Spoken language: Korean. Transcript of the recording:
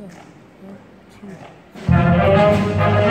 One, two, three.